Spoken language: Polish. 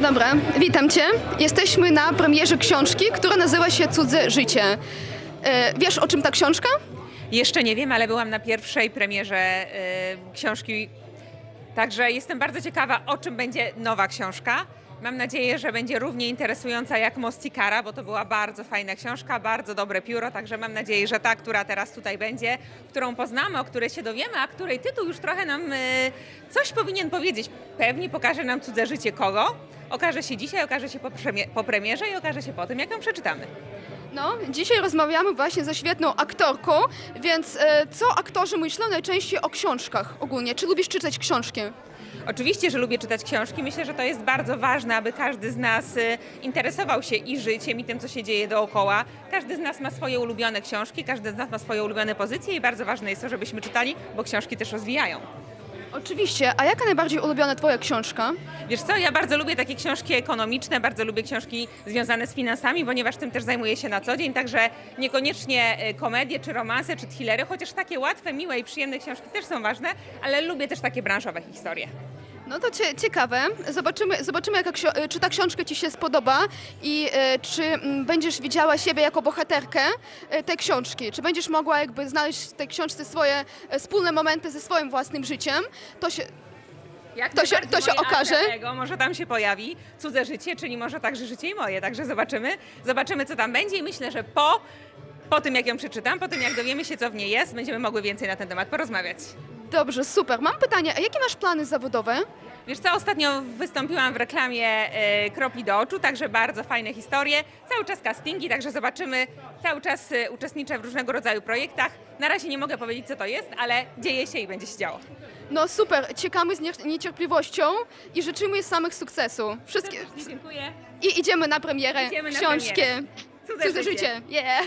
Dobra, witam Cię. Jesteśmy na premierze książki, która nazywa się Cudze Życie. E, wiesz, o czym ta książka? Jeszcze nie wiem, ale byłam na pierwszej premierze y, książki. Także jestem bardzo ciekawa, o czym będzie nowa książka. Mam nadzieję, że będzie równie interesująca jak Mostikara, bo to była bardzo fajna książka, bardzo dobre pióro, także mam nadzieję, że ta, która teraz tutaj będzie, którą poznamy, o której się dowiemy, a której tytuł już trochę nam y, coś powinien powiedzieć. Pewnie pokaże nam cudze życie kogo. Okaże się dzisiaj, okaże się po, premie- po premierze i okaże się po tym, jak ją przeczytamy. No, dzisiaj rozmawiamy właśnie ze świetną aktorką, więc e, co aktorzy myślą najczęściej o książkach ogólnie? Czy lubisz czytać książki? Oczywiście, że lubię czytać książki. Myślę, że to jest bardzo ważne, aby każdy z nas y, interesował się i życiem, i tym, co się dzieje dookoła. Każdy z nas ma swoje ulubione książki, każdy z nas ma swoje ulubione pozycje i bardzo ważne jest to, żebyśmy czytali, bo książki też rozwijają. Oczywiście, a jaka najbardziej ulubiona Twoja książka? Wiesz co, ja bardzo lubię takie książki ekonomiczne, bardzo lubię książki związane z finansami, ponieważ tym też zajmuję się na co dzień, także niekoniecznie y, komedie, czy romanse, czy thrillery, chociaż takie łatwe, miłe i przyjemne książki też są ważne, ale lubię też takie branżowe historie. No to cie, ciekawe. Zobaczymy, zobaczymy jaka, czy ta książka Ci się spodoba i e, czy mm, będziesz widziała siebie jako bohaterkę e, tej książki. Czy będziesz mogła jakby znaleźć w tej książce swoje e, wspólne momenty ze swoim własnym życiem. To się, Jak To się- to się okaże. alter ego, może tam się pojawi cudze życie, czyli może także życie i moje. Także zobaczymy, zobaczymy co tam będzie i myślę, że po, po tym jak ją przeczytam, po tym jak dowiemy się co w niej jest, będziemy mogły więcej na ten temat porozmawiać. Dobrze, super. Mam pytanie, a jakie masz plany zawodowe? Wiesz co, ostatnio wystąpiłam w reklamie Kropli do oczu, także bardzo fajne historie. Cały czas castingi, także zobaczymy. Cały czas e, uczestniczę w różnego rodzaju projektach. Na razie nie mogę powiedzieć co to jest, ale dzieje się i będzie się działo. No super, czekamy z nie- niecierpliwością i życzymy samych sukcesu. Wszystkie... Dziękuję. I idziemy na premierę Idziemy na książki. premierę. Cudze Cudze życie. życie. Yeah.